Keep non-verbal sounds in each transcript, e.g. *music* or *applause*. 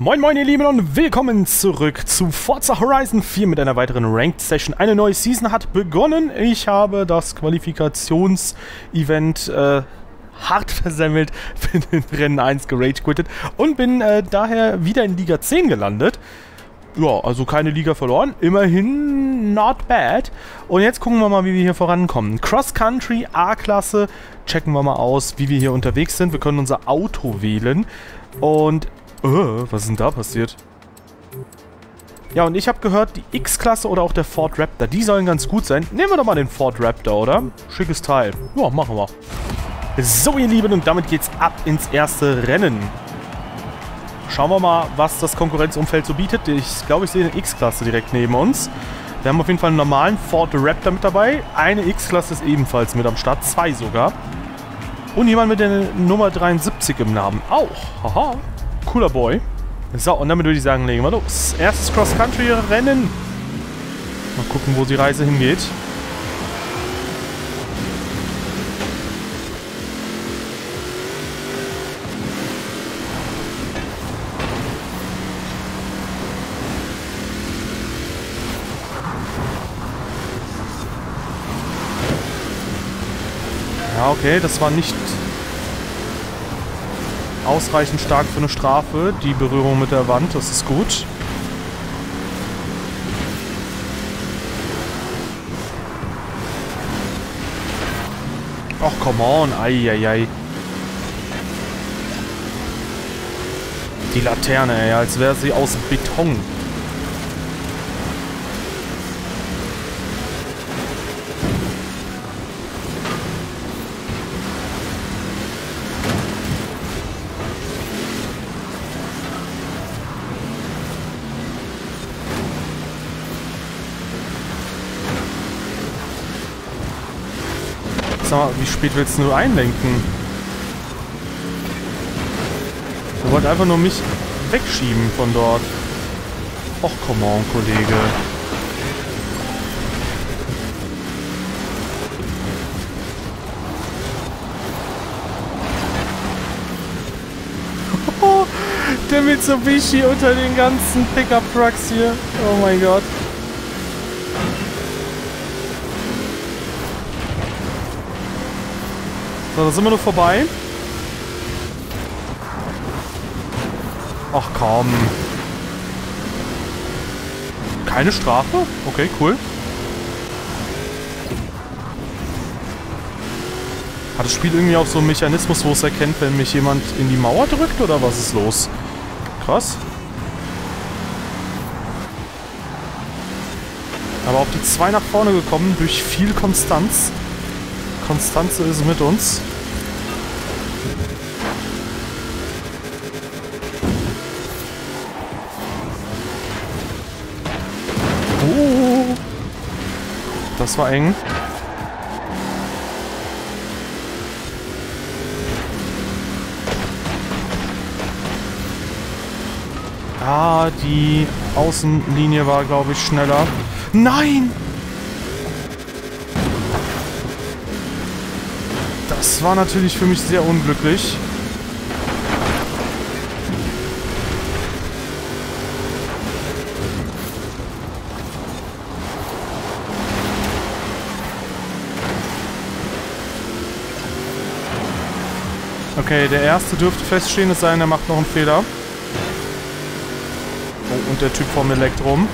Moin moin ihr Lieben und willkommen zurück zu Forza Horizon 4 mit einer weiteren Ranked Session. Eine neue Season hat begonnen. Ich habe das Qualifikationsevent äh, hart *laughs* versemmelt, bin in Rennen 1 gerage quittet und bin äh, daher wieder in Liga 10 gelandet. Ja, also keine Liga verloren. Immerhin not bad. Und jetzt gucken wir mal, wie wir hier vorankommen. Cross Country A-Klasse. Checken wir mal aus, wie wir hier unterwegs sind. Wir können unser Auto wählen. Und Uh, was ist denn da passiert? Ja, und ich habe gehört, die X-Klasse oder auch der Ford Raptor, die sollen ganz gut sein. Nehmen wir doch mal den Ford Raptor, oder? Schickes Teil. Ja, machen wir. So, ihr Lieben, und damit geht's ab ins erste Rennen. Schauen wir mal, was das Konkurrenzumfeld so bietet. Ich glaube, ich sehe eine X-Klasse direkt neben uns. Wir haben auf jeden Fall einen normalen Ford Raptor mit dabei. Eine X-Klasse ist ebenfalls mit am Start, zwei sogar. Und jemand mit der Nummer 73 im Namen auch. Haha cooler Boy. So, und damit würde ich sagen, legen wir los. Erstes Cross-Country-Rennen. Mal gucken, wo die Reise hingeht. Ja, okay, das war nicht ausreichend stark für eine Strafe. Die Berührung mit der Wand, das ist gut. Ach, come on. Eieiei. Die Laterne, ey, als wäre sie aus Beton. Sag wie spät willst du einlenken? Du wolltest einfach nur mich wegschieben von dort. Och, come on, Kollege. *laughs* Der Mitsubishi unter den ganzen Pickup-Trucks hier. Oh mein Gott. So, da sind wir noch vorbei. Ach komm. Keine Strafe? Okay, cool. Hat das Spiel irgendwie auch so einen Mechanismus, wo es erkennt, wenn mich jemand in die Mauer drückt oder was ist los? Krass. Aber auf die zwei nach vorne gekommen durch viel Konstanz. Konstanze ist mit uns. Oh, das war eng. Ah, die Außenlinie war, glaube ich, schneller. Nein! Das war natürlich für mich sehr unglücklich. Okay, der erste dürfte feststehen, es sei denn, er macht noch einen Fehler. Oh, und der Typ vom Elektrum.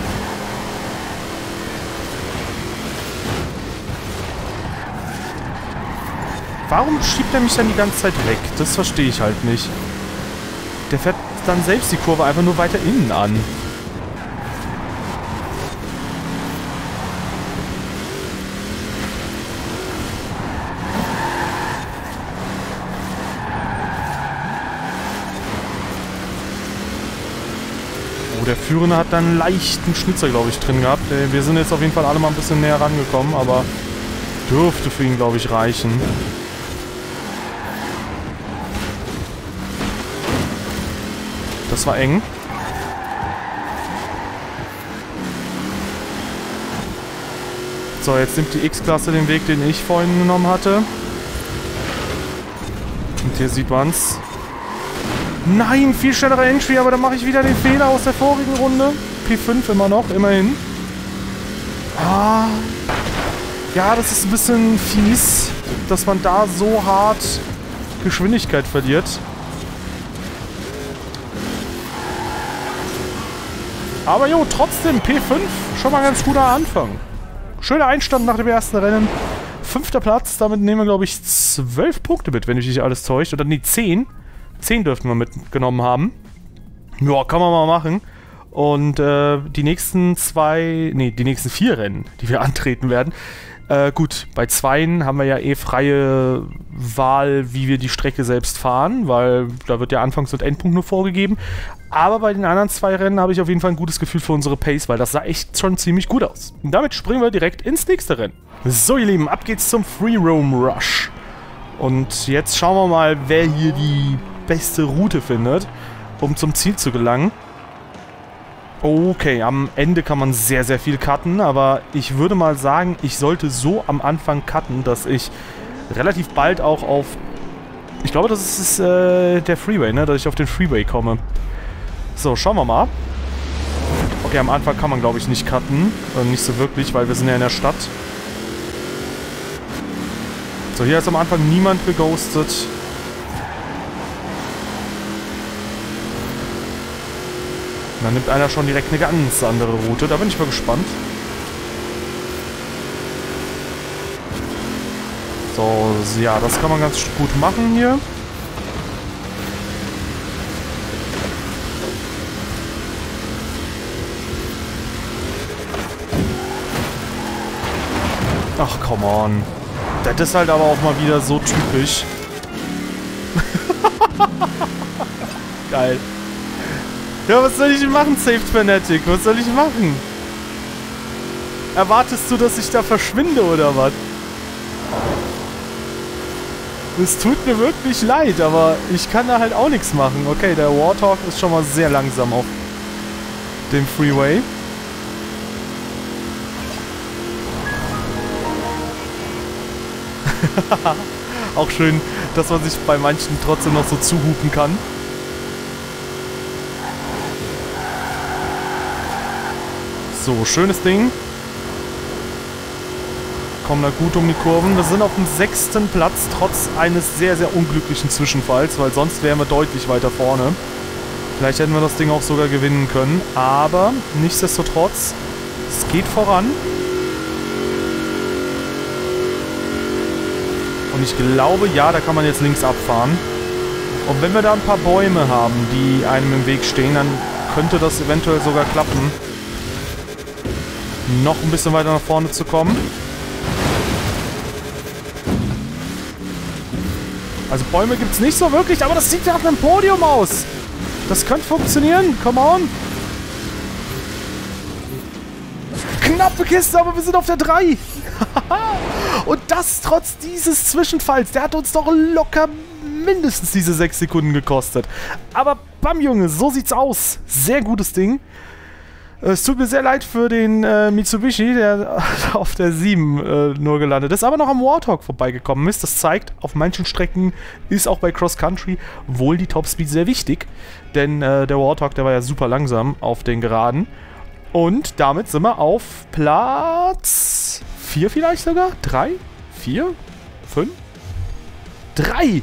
Warum schiebt er mich dann die ganze Zeit weg? Das verstehe ich halt nicht. Der fährt dann selbst die Kurve einfach nur weiter innen an. Oh, der Führende hat dann einen leichten Schnitzer, glaube ich, drin gehabt. Äh, wir sind jetzt auf jeden Fall alle mal ein bisschen näher rangekommen, aber dürfte für ihn, glaube ich, reichen. Das war eng. So, jetzt nimmt die X-Klasse den Weg, den ich vorhin genommen hatte. Und hier sieht man's. Nein, viel schnellere Entry, aber dann mache ich wieder den Fehler aus der vorigen Runde. P5 immer noch, immerhin. Ah. Ja, das ist ein bisschen fies, dass man da so hart Geschwindigkeit verliert. Aber jo, trotzdem P5, schon mal ein ganz guter Anfang. Schöner Einstand nach dem ersten Rennen. Fünfter Platz, damit nehmen wir, glaube ich, zwölf Punkte mit, wenn mich nicht alles täuscht. Oder nee, zehn. Zehn dürften wir mitgenommen haben. Ja, kann man mal machen. Und äh, die nächsten zwei, nee, die nächsten vier Rennen, die wir *laughs* antreten werden. Äh, gut, bei zweien haben wir ja eh freie Wahl, wie wir die Strecke selbst fahren, weil da wird der Anfangs- und Endpunkt nur vorgegeben. Aber bei den anderen zwei Rennen habe ich auf jeden Fall ein gutes Gefühl für unsere Pace, weil das sah echt schon ziemlich gut aus. Und damit springen wir direkt ins nächste Rennen. So, ihr Lieben, ab geht's zum Free Roam Rush. Und jetzt schauen wir mal, wer hier die beste Route findet, um zum Ziel zu gelangen. Okay, am Ende kann man sehr, sehr viel cutten, aber ich würde mal sagen, ich sollte so am Anfang cutten, dass ich relativ bald auch auf... Ich glaube, das ist äh, der Freeway, ne? Dass ich auf den Freeway komme. So, schauen wir mal. Okay, am Anfang kann man, glaube ich, nicht cutten. Äh, nicht so wirklich, weil wir sind ja in der Stadt. So, hier ist am Anfang niemand geghostet. Und dann nimmt einer schon direkt eine ganz andere Route. Da bin ich mal gespannt. So, ja, das kann man ganz gut machen hier. Ach, come on. Das ist halt aber auch mal wieder so typisch. *laughs* Geil. Ja, was soll ich machen, Saved Fanatic? Was soll ich machen? Erwartest du, dass ich da verschwinde oder was? Es tut mir wirklich leid, aber ich kann da halt auch nichts machen. Okay, der Warthog ist schon mal sehr langsam auf dem Freeway. *laughs* auch schön, dass man sich bei manchen trotzdem noch so zuhupen kann. So, schönes Ding. Kommen da gut um die Kurven. Wir sind auf dem sechsten Platz, trotz eines sehr, sehr unglücklichen Zwischenfalls, weil sonst wären wir deutlich weiter vorne. Vielleicht hätten wir das Ding auch sogar gewinnen können, aber nichtsdestotrotz, es geht voran. Und ich glaube, ja, da kann man jetzt links abfahren. Und wenn wir da ein paar Bäume haben, die einem im Weg stehen, dann könnte das eventuell sogar klappen noch ein bisschen weiter nach vorne zu kommen. Also Bäume gibt es nicht so wirklich, aber das sieht nach einem Podium aus. Das könnte funktionieren. Come on. Knappe Kiste, aber wir sind auf der 3. *laughs* Und das trotz dieses Zwischenfalls. Der hat uns doch locker mindestens diese 6 Sekunden gekostet. Aber bam, Junge, so sieht's aus. Sehr gutes Ding. Es tut mir sehr leid für den äh, Mitsubishi, der *laughs* auf der 7 äh, nur gelandet ist, aber noch am Warthog vorbeigekommen ist. Das zeigt, auf manchen Strecken ist auch bei Cross Country wohl die Topspeed sehr wichtig. Denn äh, der Warthog, der war ja super langsam auf den Geraden. Und damit sind wir auf Platz 4 vielleicht sogar? 3? 4? 5? 3!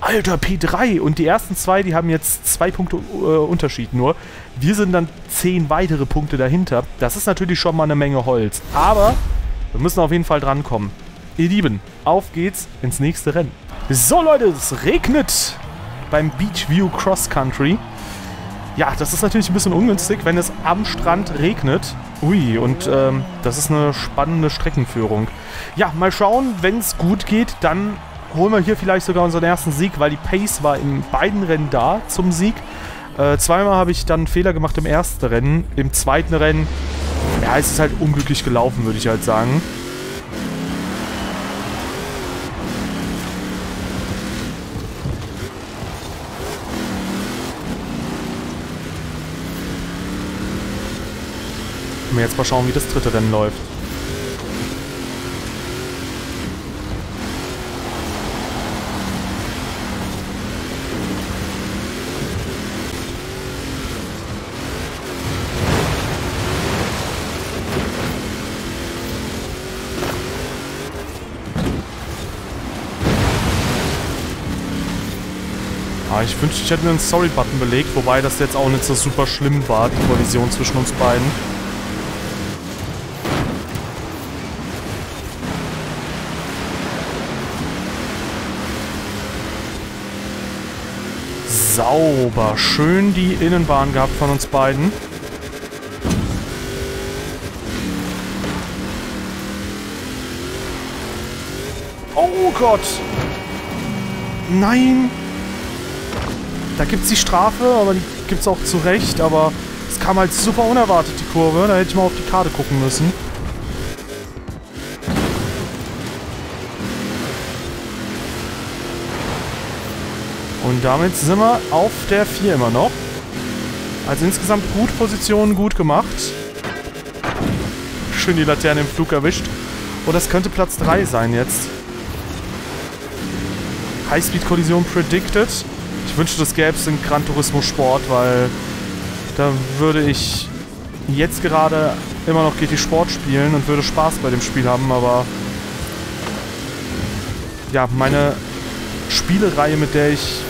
Alter, P3! Und die ersten zwei, die haben jetzt zwei Punkte äh, Unterschied nur. Wir sind dann zehn weitere Punkte dahinter. Das ist natürlich schon mal eine Menge Holz. Aber wir müssen auf jeden Fall drankommen. Ihr Lieben, auf geht's ins nächste Rennen. So Leute, es regnet beim Beachview Cross Country. Ja, das ist natürlich ein bisschen ungünstig, wenn es am Strand regnet. Ui, und ähm, das ist eine spannende Streckenführung. Ja, mal schauen, wenn es gut geht, dann holen wir hier vielleicht sogar unseren ersten Sieg, weil die Pace war in beiden Rennen da zum Sieg. Äh, zweimal habe ich dann Fehler gemacht im ersten Rennen. Im zweiten Rennen, ja, es ist halt unglücklich gelaufen, würde ich halt sagen. jetzt mal schauen, wie das dritte Rennen läuft. Ich wünschte, ich hätte mir einen Sorry-Button belegt, wobei das jetzt auch nicht so super schlimm war, die Kollision zwischen uns beiden. Sauber. Schön die Innenbahn gehabt von uns beiden. Oh Gott! Nein! Da gibt es die Strafe, aber die gibt es auch zu Recht, aber es kam halt super unerwartet, die Kurve. Da hätte ich mal auf die Karte gucken müssen. Und damit sind wir auf der 4 immer noch. Also insgesamt gut Positionen, gut gemacht. Schön die Laterne im Flug erwischt. Und das könnte Platz 3 sein jetzt. Highspeed-Kollision predicted. Ich wünschte, das gäbe es in Gran Turismo Sport, weil da würde ich jetzt gerade immer noch GT Sport spielen und würde Spaß bei dem Spiel haben, aber ja, meine Spielereihe, mit der ich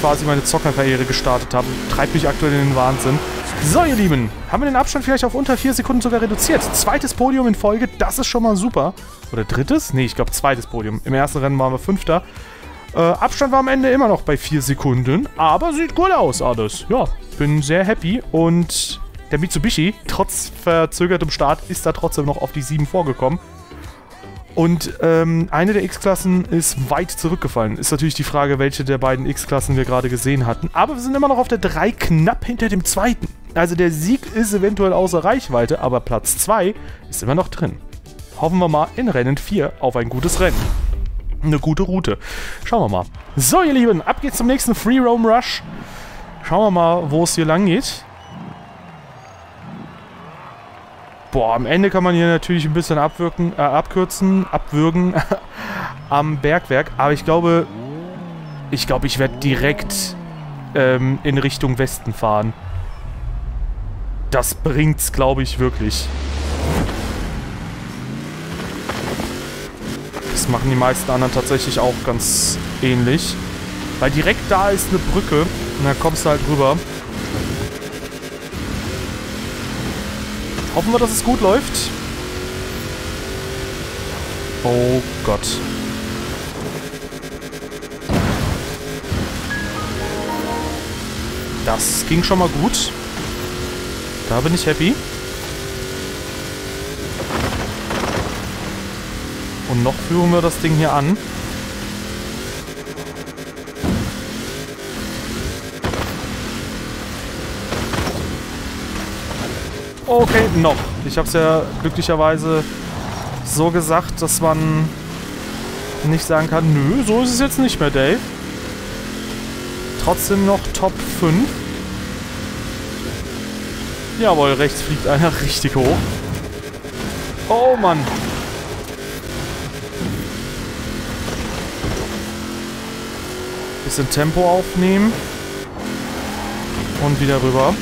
quasi meine Zockerkarriere gestartet habe, treibt mich aktuell in den Wahnsinn. So, ihr Lieben, haben wir den Abstand vielleicht auf unter 4 Sekunden sogar reduziert. Zweites Podium in Folge, das ist schon mal super. Oder drittes? Nee, ich glaube zweites Podium. Im ersten Rennen waren wir Fünfter. Äh, Abstand war am Ende immer noch bei 4 Sekunden, aber sieht gut aus alles. Ja, bin sehr happy und der Mitsubishi, trotz verzögertem Start, ist da trotzdem noch auf die 7 vorgekommen. Und ähm, eine der X-Klassen ist weit zurückgefallen. Ist natürlich die Frage, welche der beiden X-Klassen wir gerade gesehen hatten. Aber wir sind immer noch auf der 3, knapp hinter dem zweiten. Also der Sieg ist eventuell außer Reichweite, aber Platz 2 ist immer noch drin. Hoffen wir mal in Rennen 4 auf ein gutes Rennen. Eine gute Route. Schauen wir mal. So, ihr Lieben, ab geht's zum nächsten Free Roam Rush. Schauen wir mal, wo es hier lang geht. Boah, am Ende kann man hier natürlich ein bisschen abwirken, äh, abkürzen, abwürgen *laughs* am Bergwerk. Aber ich glaube, ich glaube, ich werde direkt ähm, in Richtung Westen fahren. Das bringt's, glaube ich, wirklich. Machen die meisten anderen tatsächlich auch ganz ähnlich. Weil direkt da ist eine Brücke und da kommst du halt rüber. Hoffen wir, dass es gut läuft. Oh Gott. Das ging schon mal gut. Da bin ich happy. Und noch führen wir das Ding hier an. Okay, noch. Ich habe es ja glücklicherweise so gesagt, dass man nicht sagen kann, nö, so ist es jetzt nicht mehr, Dave. Trotzdem noch Top 5. Jawohl, rechts fliegt einer *laughs* richtig hoch. Oh Mann. Bisschen Tempo aufnehmen. Und wieder rüber.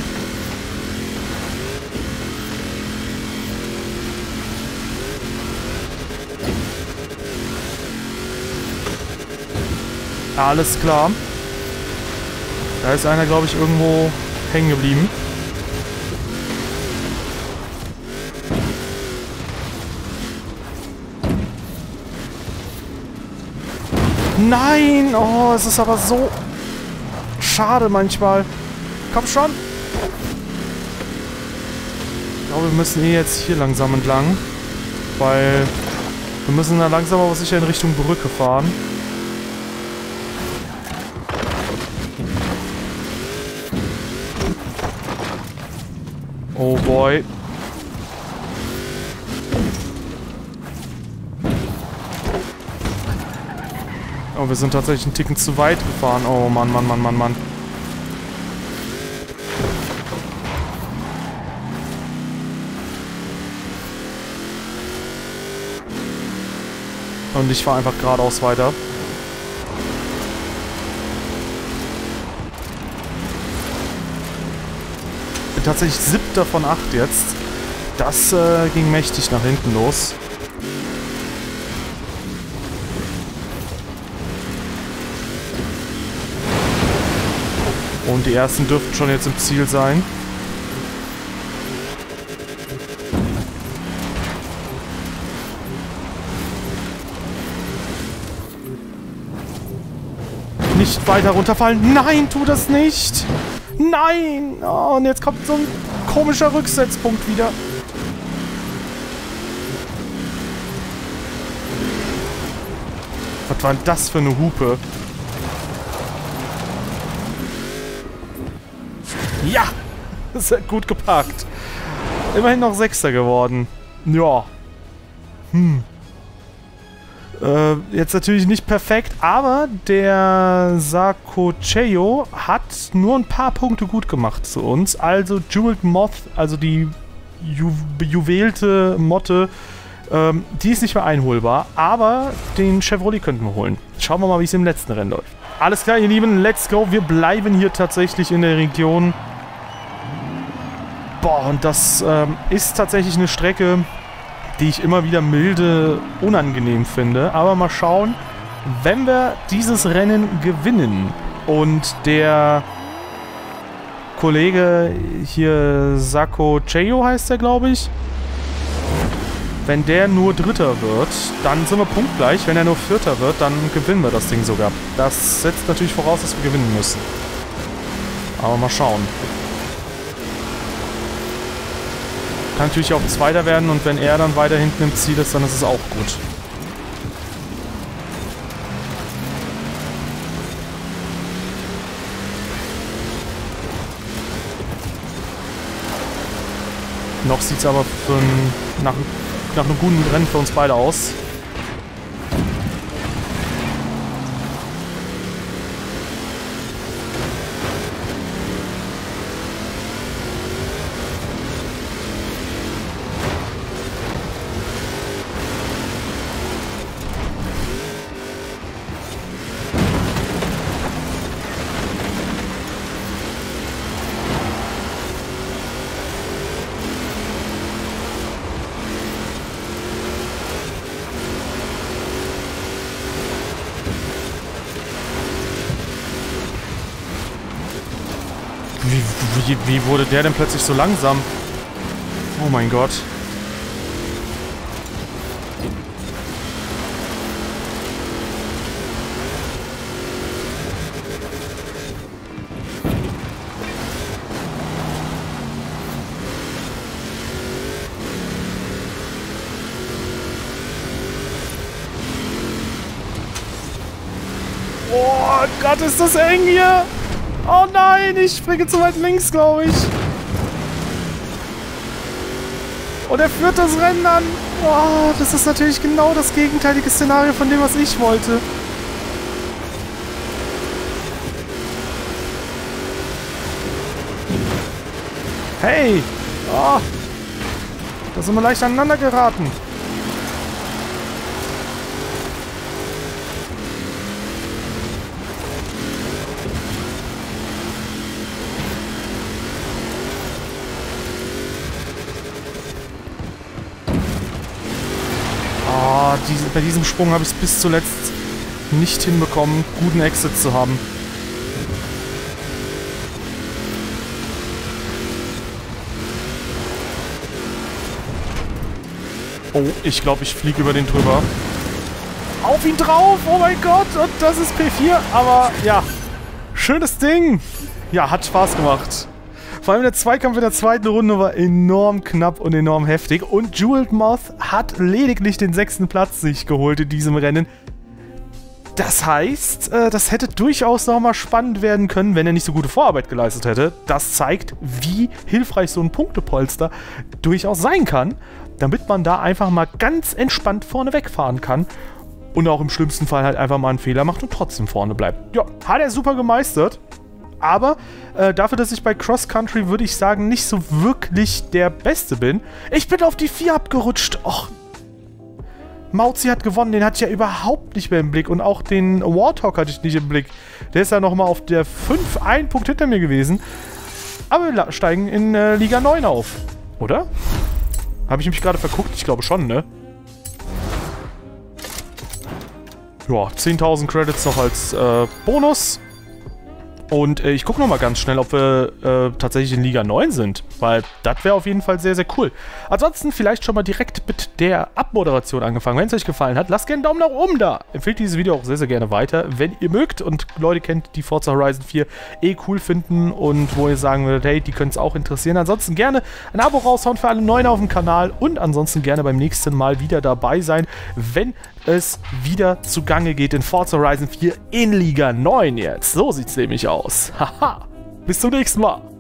Alles klar. Da ist einer, glaube ich, irgendwo hängen geblieben. Nein! Oh, es ist aber so schade manchmal. Komm schon! Ich glaube, wir müssen eh jetzt hier langsam entlang. Weil wir müssen da langsam aber sicher in Richtung Brücke fahren. Oh boy. Oh, wir sind tatsächlich einen Ticken zu weit gefahren. Oh Mann, Mann, Mann, Mann, Mann. Und ich fahre einfach geradeaus weiter. Bin tatsächlich siebter von acht jetzt. Das äh, ging mächtig nach hinten los. Und die ersten dürften schon jetzt im Ziel sein. Nicht weiter runterfallen. Nein, tu das nicht. Nein. Oh, und jetzt kommt so ein komischer Rücksetzpunkt wieder. Was war denn das für eine Hupe? Ja! Das ist *laughs* gut gepackt. Immerhin noch Sechster geworden. Ja. Hm. Äh, jetzt natürlich nicht perfekt, aber der Sakocheo hat nur ein paar Punkte gut gemacht zu uns. Also Jeweled Moth, also die ju bejuwelte Motte, ähm, die ist nicht mehr einholbar, aber den Chevrolet könnten wir holen. Schauen wir mal, wie es im letzten Rennen läuft. Alles klar, ihr Lieben, let's go. Wir bleiben hier tatsächlich in der Region. Boah, und das ähm, ist tatsächlich eine Strecke, die ich immer wieder milde unangenehm finde. Aber mal schauen, wenn wir dieses Rennen gewinnen und der Kollege hier Sako Cheo heißt er, glaube ich. Wenn der nur Dritter wird, dann sind wir punktgleich. Wenn er nur Vierter wird, dann gewinnen wir das Ding sogar. Das setzt natürlich voraus, dass wir gewinnen müssen. Aber mal schauen. Kann natürlich auch Zweiter werden und wenn er dann weiter hinten im Ziel ist, dann ist es auch gut. Noch sieht es aber für ein, nach, nach einem guten Rennen für uns beide aus. Wie, wie wurde der denn plötzlich so langsam? Oh mein Gott. Oh Gott, ist das eng hier! Oh nein, ich springe zu weit links, glaube ich. Und er führt das Rennen an. Oh, das ist natürlich genau das gegenteilige Szenario von dem, was ich wollte. Hey! Oh, da sind wir leicht aneinander geraten. Diese, bei diesem Sprung habe ich es bis zuletzt nicht hinbekommen, guten Exit zu haben. Oh, ich glaube, ich fliege über den drüber. Auf ihn drauf! Oh mein Gott! Und das ist P4. Aber ja, schönes Ding. Ja, hat Spaß gemacht. Vor allem der Zweikampf in der zweiten Runde war enorm knapp und enorm heftig. Und Jeweled Moth hat lediglich den sechsten Platz sich geholt in diesem Rennen. Das heißt, äh, das hätte durchaus nochmal spannend werden können, wenn er nicht so gute Vorarbeit geleistet hätte. Das zeigt, wie hilfreich so ein Punktepolster durchaus sein kann, damit man da einfach mal ganz entspannt vorne wegfahren kann und auch im schlimmsten Fall halt einfach mal einen Fehler macht und trotzdem vorne bleibt. Ja, hat er super gemeistert. Aber äh, dafür, dass ich bei Cross Country, würde ich sagen, nicht so wirklich der Beste bin. Ich bin auf die 4 abgerutscht. Och. Mauzi hat gewonnen, den hatte ich ja überhaupt nicht mehr im Blick. Und auch den Warthog hatte ich nicht im Blick. Der ist ja nochmal auf der 5 ein Punkt hinter mir gewesen. Aber wir steigen in äh, Liga 9 auf. Oder? Habe ich mich gerade verguckt? Ich glaube schon, ne? Ja, 10.000 Credits noch als äh, Bonus. Und äh, ich gucke nochmal ganz schnell, ob wir äh, tatsächlich in Liga 9 sind, weil das wäre auf jeden Fall sehr, sehr cool. Ansonsten vielleicht schon mal direkt mit der Abmoderation angefangen. Wenn es euch gefallen hat, lasst gerne einen Daumen nach oben da. Empfehlt dieses Video auch sehr, sehr gerne weiter, wenn ihr mögt und Leute kennt, die Forza Horizon 4 eh cool finden und wo ihr sagen würdet, hey, die können es auch interessieren. Ansonsten gerne ein Abo raushauen für alle Neuen auf dem Kanal und ansonsten gerne beim nächsten Mal wieder dabei sein, wenn es wieder zugange geht in Forza Horizon 4 in Liga 9 jetzt. So sieht es nämlich aus. Haha. Bis zum nächsten Mal.